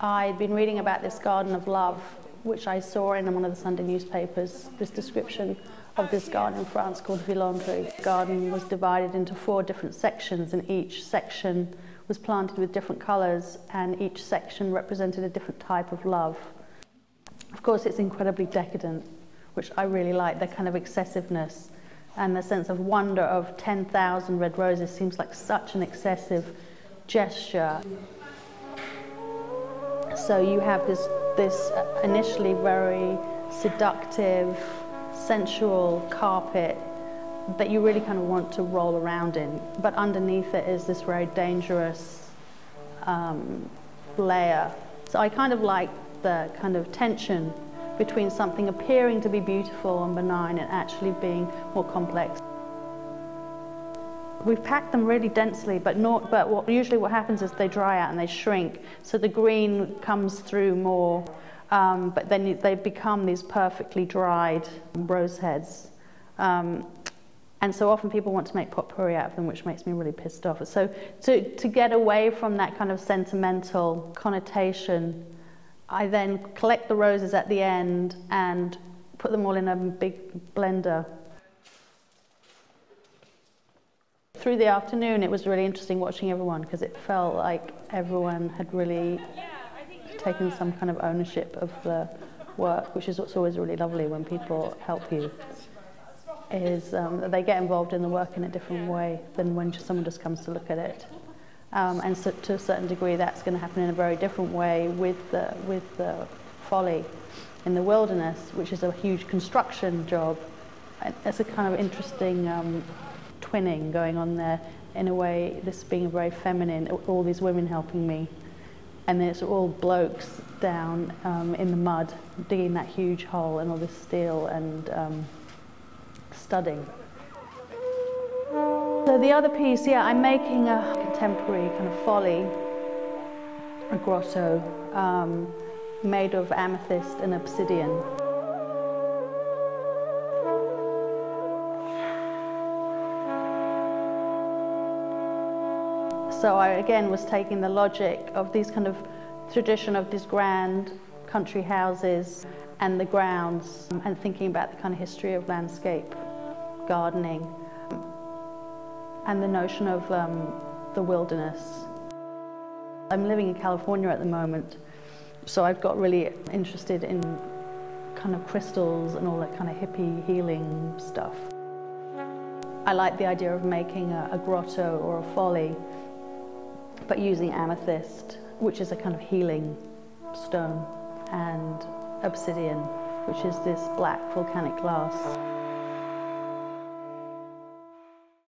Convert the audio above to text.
I'd been reading about this garden of love, which I saw in one of the Sunday newspapers, this description of this garden in France called Villandry. The garden was divided into four different sections, and each section was planted with different colours, and each section represented a different type of love. Of course, it's incredibly decadent, which I really like, the kind of excessiveness and the sense of wonder of 10,000 red roses seems like such an excessive gesture. So you have this, this initially very seductive, sensual carpet that you really kind of want to roll around in. But underneath it is this very dangerous um, layer. So I kind of like the kind of tension between something appearing to be beautiful and benign and actually being more complex. We've packed them really densely, but, not, but what, usually what happens is they dry out and they shrink. So the green comes through more, um, but then they become these perfectly dried rose heads. Um, and so often people want to make potpourri out of them, which makes me really pissed off. So to, to get away from that kind of sentimental connotation, I then collect the roses at the end and put them all in a big blender through the afternoon, it was really interesting watching everyone because it felt like everyone had really taken some kind of ownership of the work, which is what's always really lovely when people help you. Is um, that they get involved in the work in a different way than when just someone just comes to look at it. Um, and so to a certain degree, that's going to happen in a very different way with the, with the folly in the wilderness, which is a huge construction job. It's a kind of interesting um, twinning going on there in a way, this being very feminine, all these women helping me. And then it's all blokes down um, in the mud, digging that huge hole and all this steel and um, studding. So the other piece, yeah, I'm making a contemporary kind of folly, a grotto um, made of amethyst and obsidian. So I again was taking the logic of these kind of tradition of these grand country houses and the grounds and thinking about the kind of history of landscape gardening and the notion of um, the wilderness. I'm living in California at the moment, so I've got really interested in kind of crystals and all that kind of hippie healing stuff. I like the idea of making a, a grotto or a folly but using amethyst, which is a kind of healing stone, and obsidian, which is this black volcanic glass.